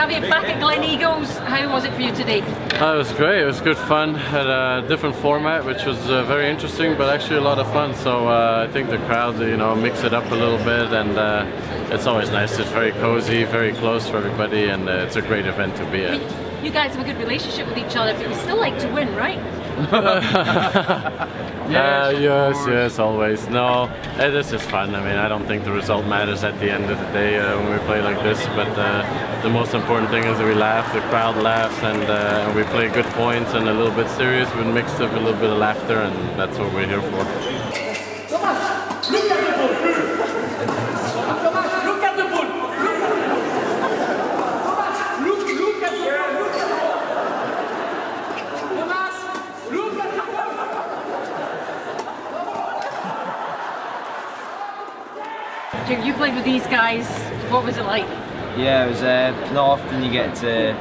Xavier, back at Gleneagles, how was it for you today? Uh, it was great. It was good fun. Had a different format, which was uh, very interesting, but actually a lot of fun. So uh, I think the crowd, you know, mix it up a little bit, and uh, it's always nice. It's very cozy, very close for everybody, and uh, it's a great event to be at. You guys have a good relationship with each other, but you still like to win, right? Uh, yes, yes, always. No, uh, this is fun. I mean, I don't think the result matters at the end of the day uh, when we play like this, but uh, the most important thing is that we laugh, the crowd laughs, and, uh, we play good points and a little bit serious, but mixed up a little bit of laughter, and that's what we're here for. You played with these guys. What was it like? Yeah, it was uh, not often you get to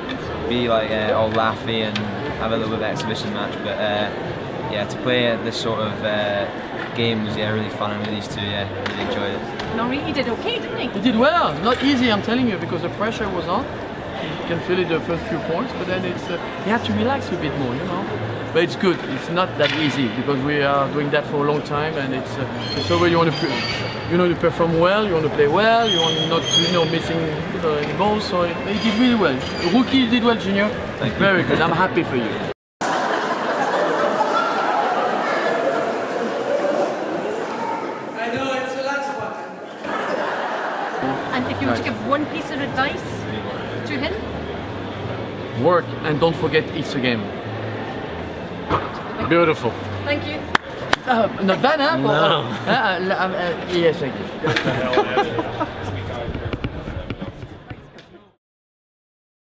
be like uh, all laughy and have a little bit of exhibition match, but uh, yeah, to play at this sort of uh, game was yeah really fun and with these two, yeah, really enjoyed it. Noreen did okay, didn't he? He did well. Not easy, I'm telling you, because the pressure was on. You can feel it the first few points, but then it's uh, he had to relax a bit more, you know. But it's good. It's not that easy because we are doing that for a long time, and it's uh, it's always you want to you know to perform well, you want to play well, you want not to you know missing you know, any balls. So he did really well. The rookie did well, Junior. Thank you. Very good. I'm happy for you. I know it's the last one. And if you were to give one piece of advice to him, Work and don't forget it's a game. Beautiful. thank you. Uh, not bad, huh? No. Uh, uh, uh, uh, yes, thank you.